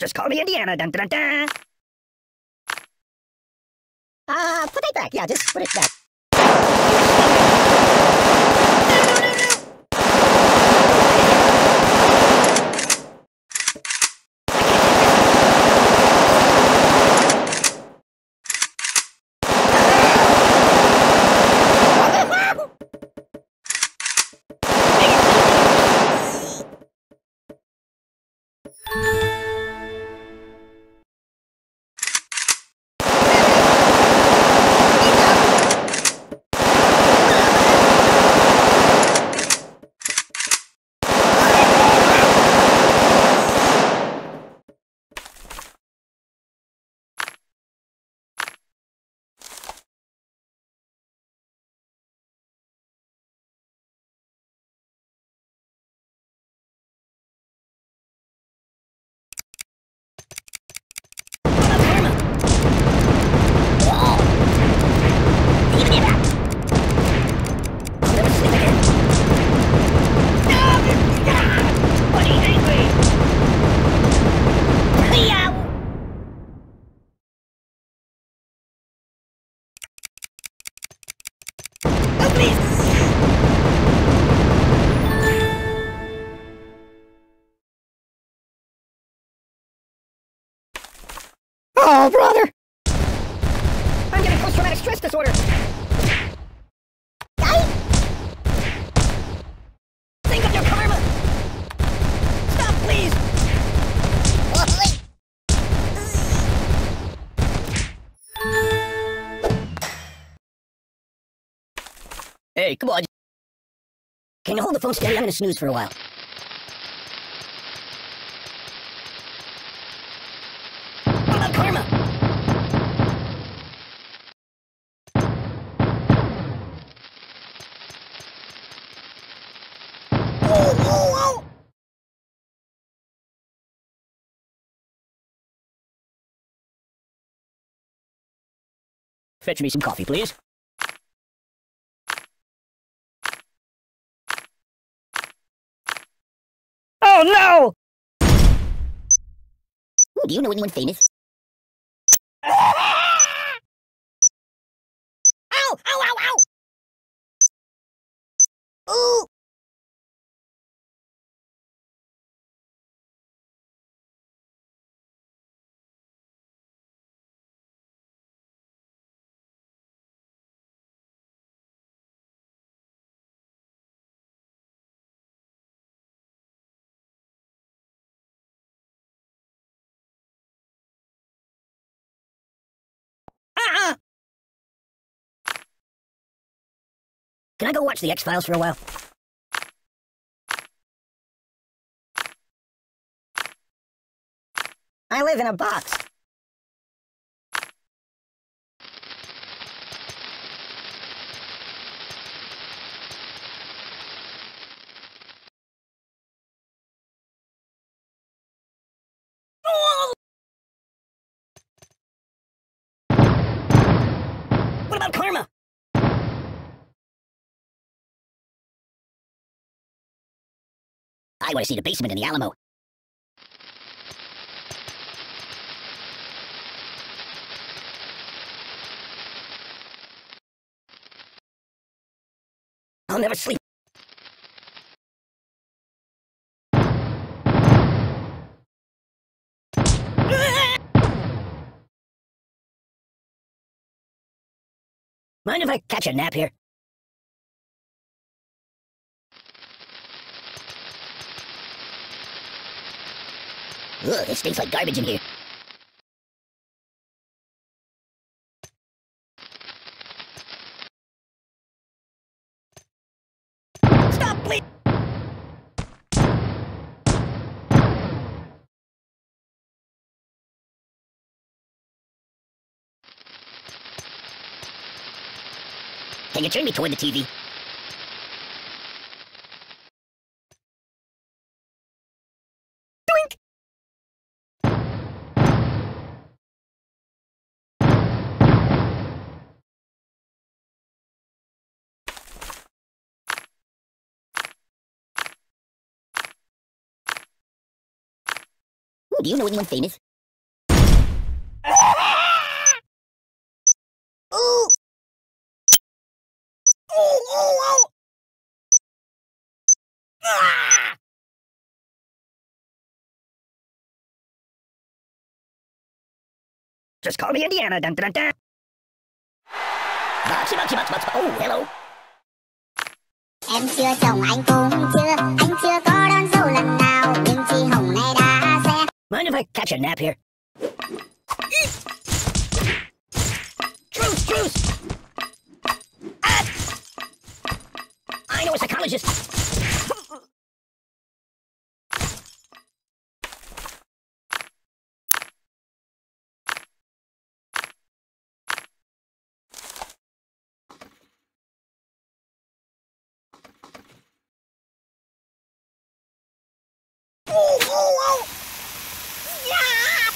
Just call me Indiana. Dun dun dun. Uh, put it back. Yeah, just put it back. Oh, brother! I'm getting post-traumatic stress disorder. Think of your karma. Stop, please. Hey, come on. Can you hold the phone steady? I'm gonna snooze for a while. Fetch me some coffee, please. Oh no! Ooh, do you know anyone famous? Ow! Ow, ow, ow! Ooh! Can I go watch the X-Files for a while? I live in a box. What about karma? I want to see the basement in the Alamo. I'll never sleep. Mind if I catch a nap here? Ugh, it stinks like garbage in here. Stop, please! Can you turn me toward the TV? Doink! Ooh, do you know anyone famous? Ooh! Ooh, ooh! Ah! Just call me Indiana. Dun, dun, dun. Boxy, boxy, boxy, boxy. Oh, hello. Em chưa chồng anh cũng chưa Anh chưa có đón dâu Mind if I catch a nap here? Truce, truce! Ah! I know a psychologist. Ooh, ooh, ooh! Yeah!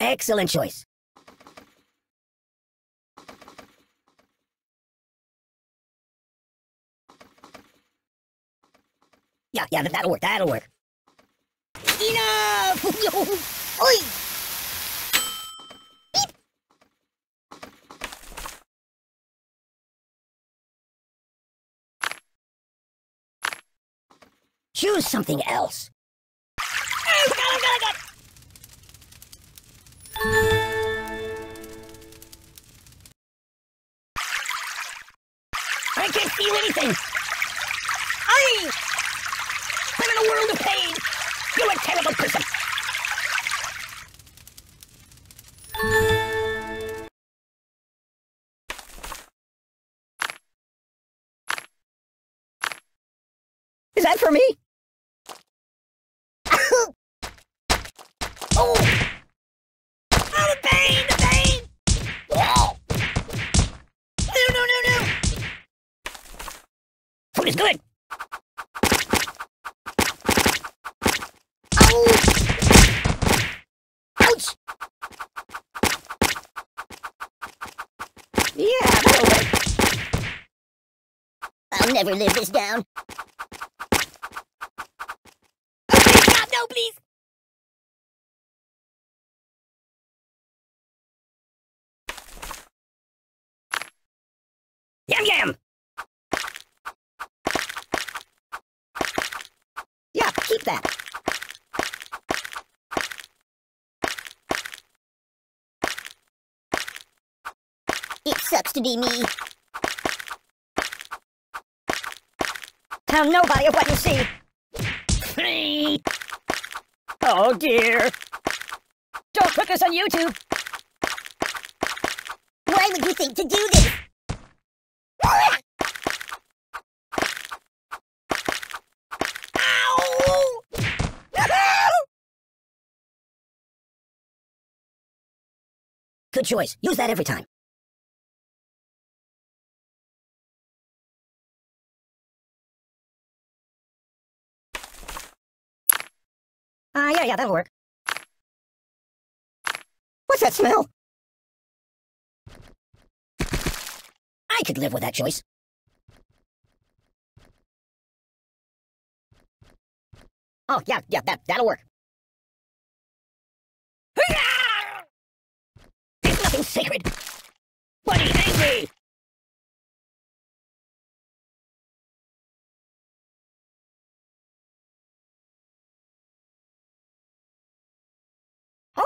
Excellent choice. Yeah, yeah, that- that'll work, that'll work. Enough! Oi! Choose something else. I, I'm in a world of pain. You're a terrible person. Is that for me? oh! Oh, the pain! The pain! Oh! No, no, no, no! Food is good! Yeah, that'll work. I'll never live this down. Please, God, no, please! Yum, yum! Yeah, keep that. It sucks to be me. Tell nobody of what you see. Oh dear. Don't put this on YouTube. Why would you think to do this? Ow! Good choice. Use that every time. Uh, yeah, yeah, that'll work. What's that smell? I could live with that choice. Oh, yeah, yeah, that, that'll work. Nothing sacred. Buddy, angry!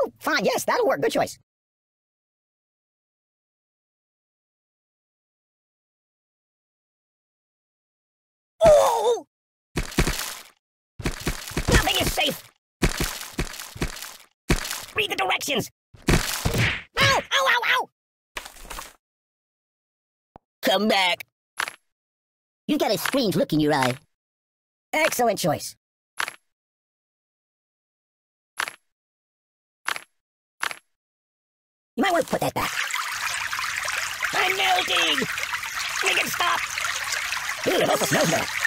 Oh, fine, yes, that'll work. Good choice. Oh! Nothing is safe! Read the directions! Ow! Ow, ow, ow! Come back. You got a strange look in your eye. Excellent choice. You might want to put that back. I'm melting! Make it stop! Ooh, it also smells bad.